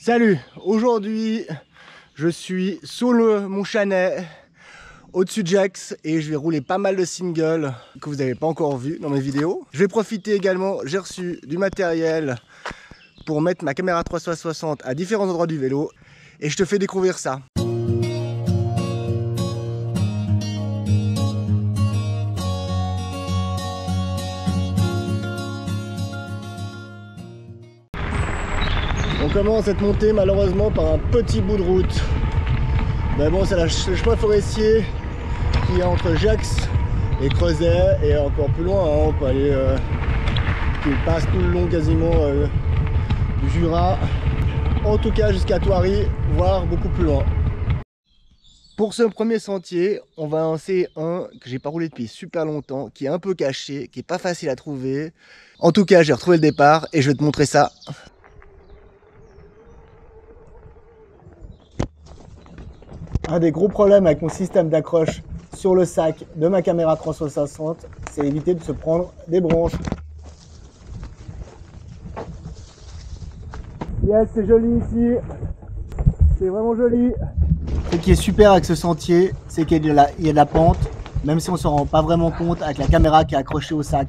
Salut, aujourd'hui je suis sous le Mont Chanet au-dessus de Jax et je vais rouler pas mal de singles que vous n'avez pas encore vu dans mes vidéos. Je vais profiter également, j'ai reçu du matériel pour mettre ma caméra 360 à différents endroits du vélo et je te fais découvrir ça. Cette montée malheureusement par un petit bout de route. Mais bon, c'est le chemin forestier qui est entre Jax et Creuset et encore plus loin, hein, on peut aller euh, qui passe tout le long quasiment euh, du Jura. En tout cas jusqu'à Thoiry, voire beaucoup plus loin. Pour ce premier sentier, on va lancer un que j'ai pas roulé depuis super longtemps, qui est un peu caché, qui est pas facile à trouver. En tout cas, j'ai retrouvé le départ et je vais te montrer ça. Un des gros problèmes avec mon système d'accroche sur le sac de ma caméra 360, c'est éviter de se prendre des branches. Yes, c'est joli ici. C'est vraiment joli. Ce qui est super avec ce sentier, c'est qu'il y, a de la pente, même si on ne se rend pas vraiment compte avec la caméra qui est accrochée au sac.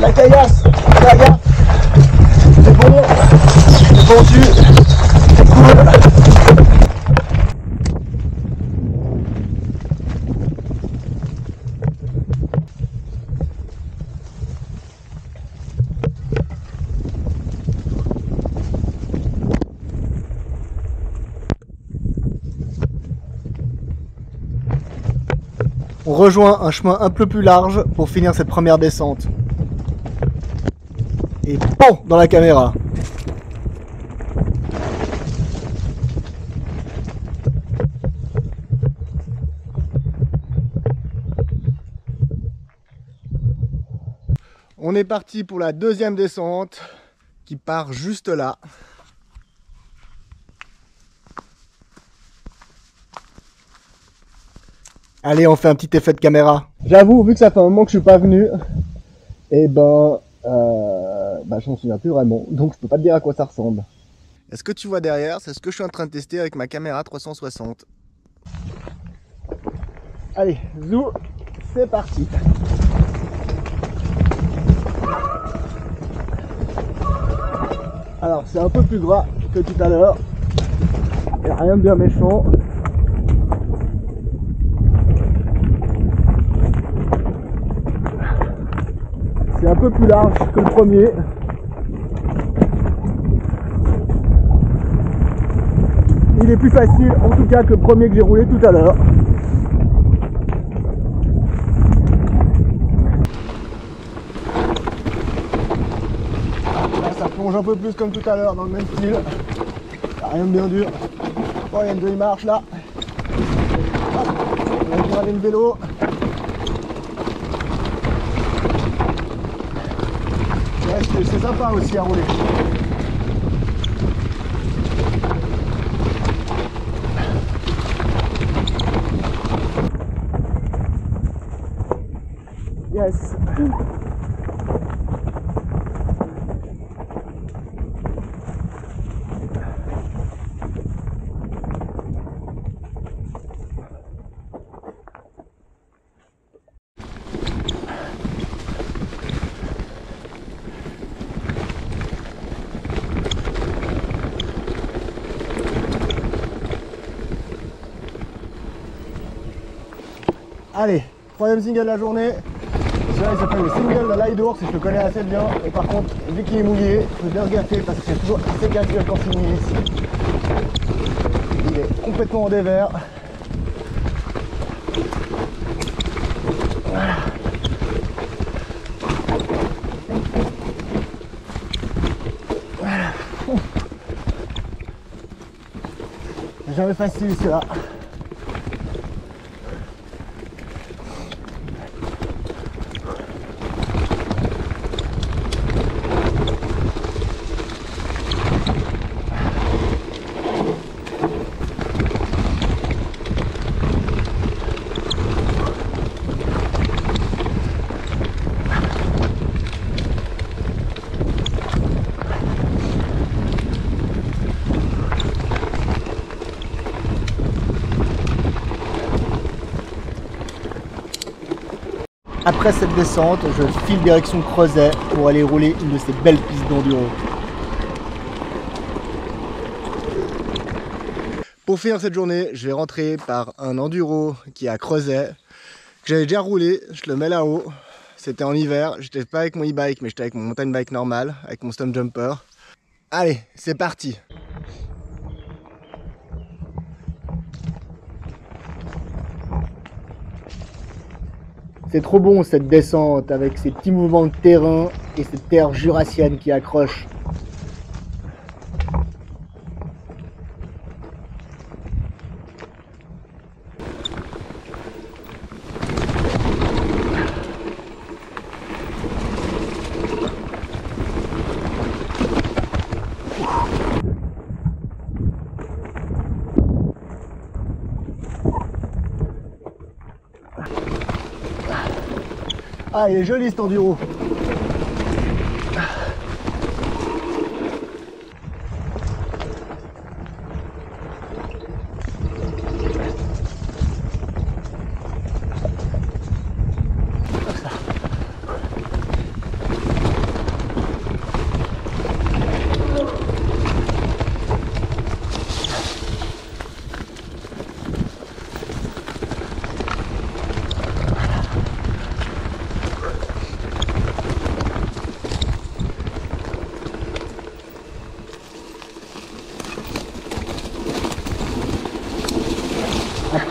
la caillasse, la gaffe, c'est bon, c'est pendu, c'est cool. On rejoint un chemin un peu plus large pour finir cette première descente et PON dans la caméra. On est parti pour la deuxième descente qui part juste là. Allez, on fait un petit effet de caméra. J'avoue, vu que ça fait un moment que je suis pas venu, et eh ben, euh, bah, je m'en souviens plus vraiment, donc je peux pas te dire à quoi ça ressemble. Est-ce que tu vois derrière? C'est ce que je suis en train de tester avec ma caméra 360. Allez, zou, c'est parti. Alors c'est un peu plus gras que tout à l'heure. Il rien de bien méchant. Un peu plus large que le premier. Il est plus facile en tout cas que le premier que j'ai roulé tout à l'heure. ça plonge un peu plus comme tout à l'heure dans le même style. rien de bien dur. Oh, il y a une marche là. on va le vélo. C'est sympa aussi à rouler. Yes. Allez, troisième single de la journée. Celui-là il s'appelle le single de l'Aïdour, si je le connais assez bien. Et par contre, vu qu'il est mouillé, il faut bien se gaffer parce que c'est toujours assez casse quand c'est mouillé ici. Il est complètement en dévers. Voilà. Voilà. Jamais facile celui-là. Après cette descente, je file direction Creuset pour aller rouler une de ces belles pistes d'enduro. Pour finir cette journée, je vais rentrer par un enduro qui est à Creuset, que j'avais déjà roulé, je le mets là-haut. C'était en hiver, j'étais pas avec mon e-bike, mais j'étais avec mon mountain bike normal, avec mon stone jumper. Allez, c'est parti C'est trop bon cette descente avec ces petits mouvements de terrain et cette terre jurassienne qui accroche. Ah, il est joli cet enduro.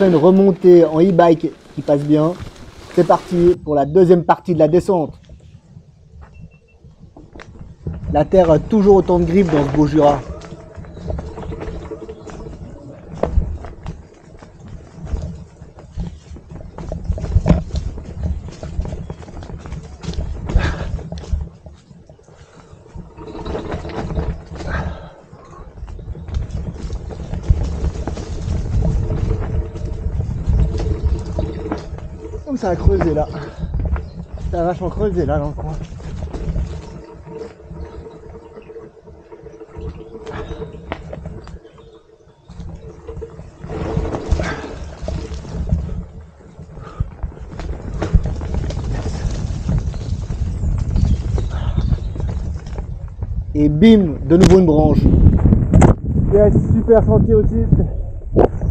Une remontée en e-bike qui passe bien, c'est parti pour la deuxième partie de la descente. La terre a toujours autant de grippe dans ce beau Jura. Ça a creusé là. Ça a vachement creusé là dans le coin. Et bim, de nouveau une branche. Yes, super sentier aussi.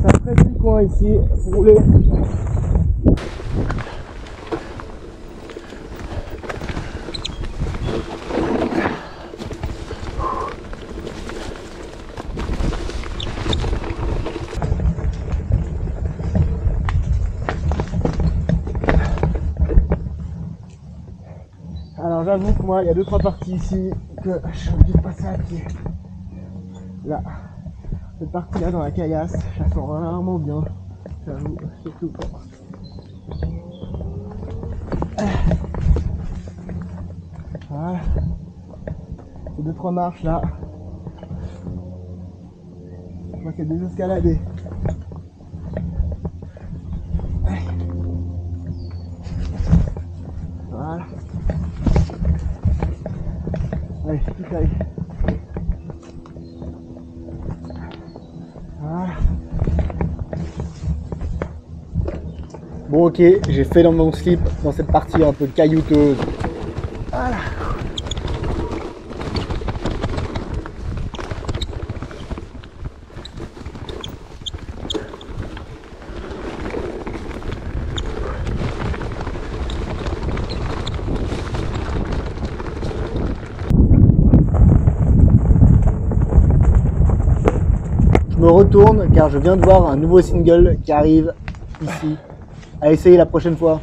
Ça très du coin ici pour rouler. J'avoue moi, il y a deux trois parties ici que je suis obligé de passer à pied. Là, cette partie-là dans la caillasse, je la sens vraiment bien. J'avoue, surtout pas. Voilà. Ces deux trois marches là. Je vois qu'il y a des escaladés. Bon ok, j'ai fait dans mon slip dans cette partie un peu caillouteuse. Me retourne car je viens de voir un nouveau single qui arrive ici à essayer la prochaine fois.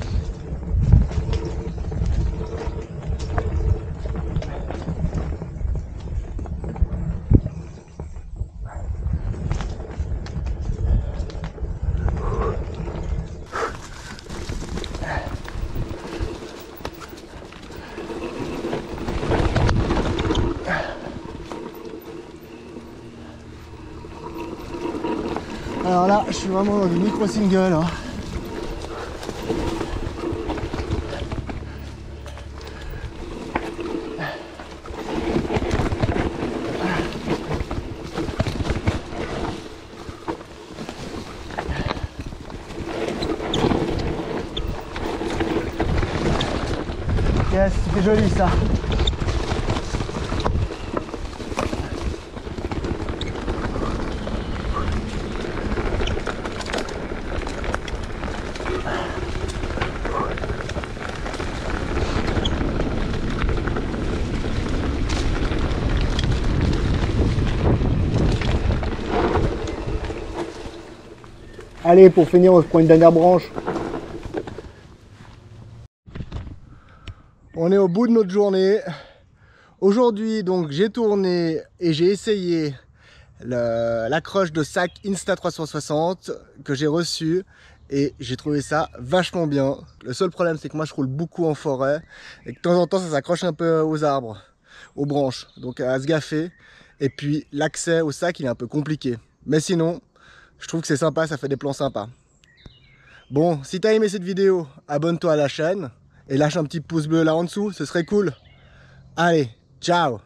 Alors là, je suis vraiment dans du micro-single. Hein. Yes, c'était joli ça. Allez, pour finir, on se prend une dernière branche. On est au bout de notre journée. Aujourd'hui, donc, j'ai tourné et j'ai essayé l'accroche de sac Insta360 que j'ai reçu et j'ai trouvé ça vachement bien. Le seul problème, c'est que moi, je roule beaucoup en forêt et que de temps en temps, ça s'accroche un peu aux arbres, aux branches, donc à se gaffer. Et puis, l'accès au sac, il est un peu compliqué. Mais sinon, je trouve que c'est sympa, ça fait des plans sympas. Bon, si t'as aimé cette vidéo, abonne-toi à la chaîne et lâche un petit pouce bleu là en dessous, ce serait cool. Allez, ciao